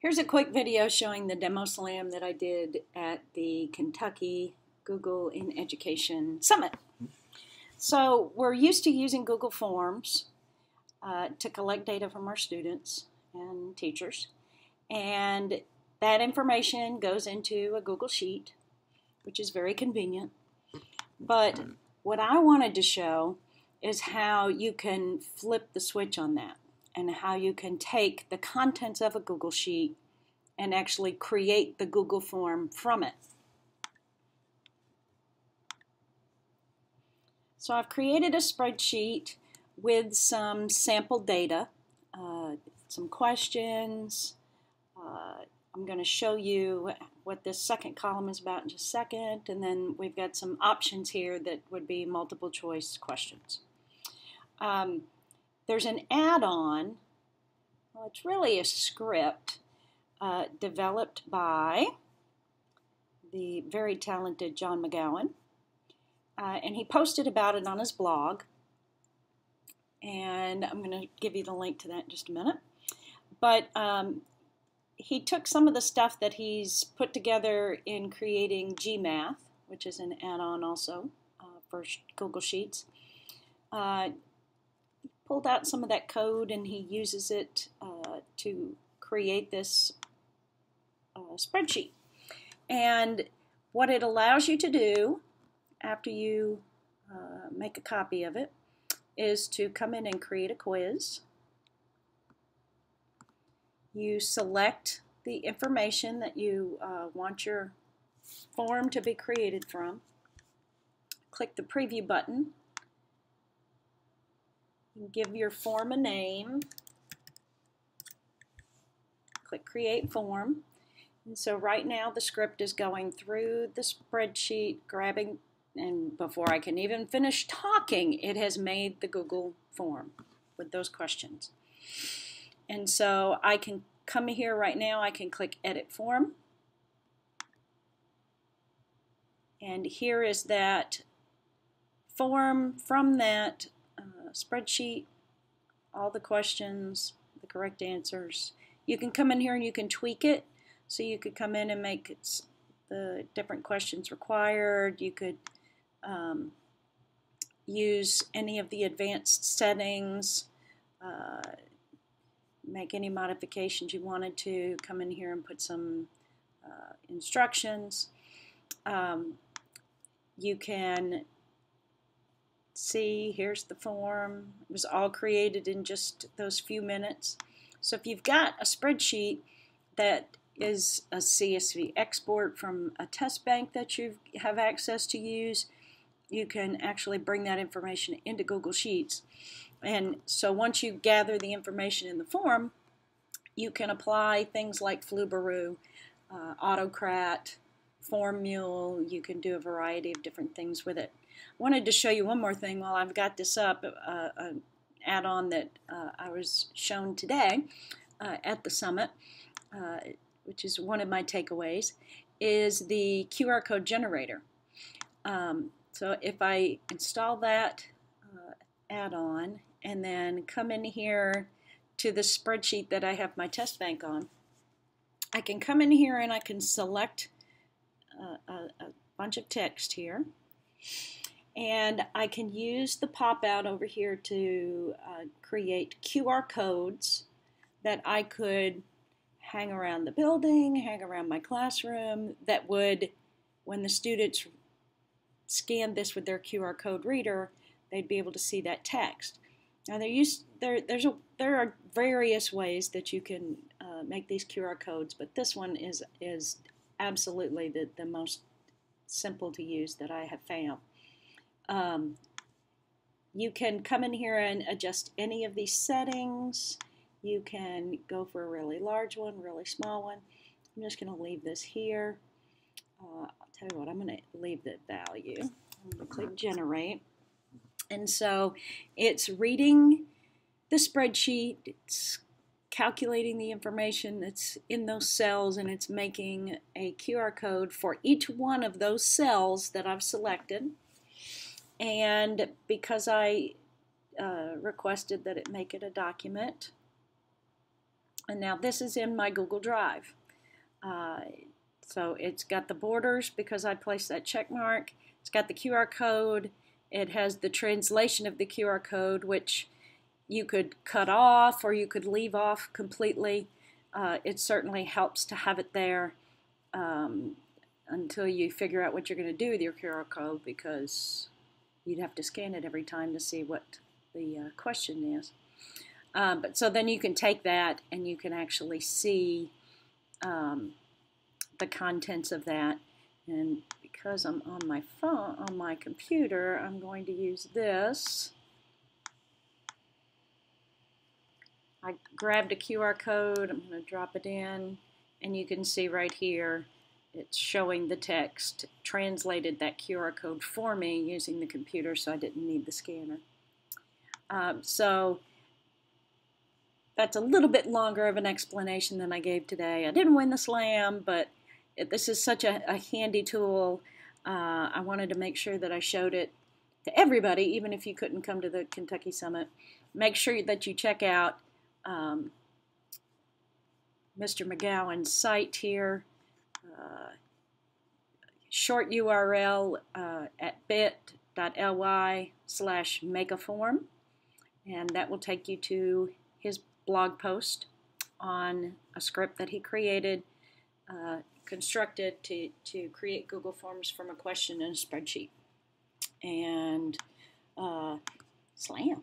Here's a quick video showing the demo slam that I did at the Kentucky Google in Education Summit. So we're used to using Google Forms uh, to collect data from our students and teachers. And that information goes into a Google Sheet, which is very convenient. But what I wanted to show is how you can flip the switch on that and how you can take the contents of a Google Sheet and actually create the Google form from it. So I've created a spreadsheet with some sample data, uh, some questions. Uh, I'm going to show you what this second column is about in just a second, and then we've got some options here that would be multiple choice questions. Um, there's an add-on, well, it's really a script uh, developed by the very talented John McGowan, uh, and he posted about it on his blog, and I'm going to give you the link to that in just a minute. But um, he took some of the stuff that he's put together in creating GMath, which is an add-on also uh, for Google Sheets, uh, pulled out some of that code and he uses it uh, to create this uh, spreadsheet. And what it allows you to do after you uh, make a copy of it is to come in and create a quiz. You select the information that you uh, want your form to be created from. Click the preview button give your form a name. Click Create Form. And so right now the script is going through the spreadsheet, grabbing, and before I can even finish talking, it has made the Google form with those questions. And so I can come here right now, I can click Edit Form. And here is that form from that spreadsheet, all the questions, the correct answers. You can come in here and you can tweak it. So you could come in and make the different questions required. You could um, use any of the advanced settings, uh, make any modifications you wanted to, come in here and put some uh, instructions. Um, you can see, here's the form. It was all created in just those few minutes. So if you've got a spreadsheet that is a CSV export from a test bank that you have access to use, you can actually bring that information into Google Sheets. And so once you gather the information in the form, you can apply things like Flubaroo, uh, Autocrat, formMule. You can do a variety of different things with it I wanted to show you one more thing while I've got this up, uh, an add-on that uh, I was shown today uh, at the summit, uh, which is one of my takeaways, is the QR code generator. Um, so if I install that uh, add-on and then come in here to the spreadsheet that I have my test bank on, I can come in here and I can select uh, bunch of text here and I can use the pop out over here to uh, create QR codes that I could hang around the building, hang around my classroom that would, when the students scan this with their QR code reader, they'd be able to see that text. Now there, used, there, there's a, there are various ways that you can uh, make these QR codes, but this one is, is absolutely the, the most simple to use that I have found. Um, you can come in here and adjust any of these settings. You can go for a really large one, really small one. I'm just going to leave this here. Uh, I'll tell you what, I'm going to leave the value. Click generate. And so it's reading the spreadsheet, it's calculating the information that's in those cells, and it's making a QR code for each one of those cells that I've selected. And because I uh, requested that it make it a document, And now this is in my Google Drive. Uh, so it's got the borders because I placed that check mark. It's got the QR code. It has the translation of the QR code, which you could cut off or you could leave off completely. Uh, it certainly helps to have it there um, until you figure out what you're going to do with your QR code because you'd have to scan it every time to see what the uh, question is. Um, but so then you can take that and you can actually see um, the contents of that. And because I'm on my phone, on my computer, I'm going to use this. I grabbed a QR code, I'm going to drop it in, and you can see right here it's showing the text, translated that QR code for me using the computer so I didn't need the scanner. Um, so that's a little bit longer of an explanation than I gave today. I didn't win the slam, but it, this is such a, a handy tool. Uh, I wanted to make sure that I showed it to everybody, even if you couldn't come to the Kentucky Summit. Make sure that you check out um, Mr. McGowan's site here. Uh, short URL uh, at bit.ly slash megaform, and that will take you to his blog post on a script that he created, uh, constructed to, to create Google Forms from a question in a spreadsheet. And uh, slam.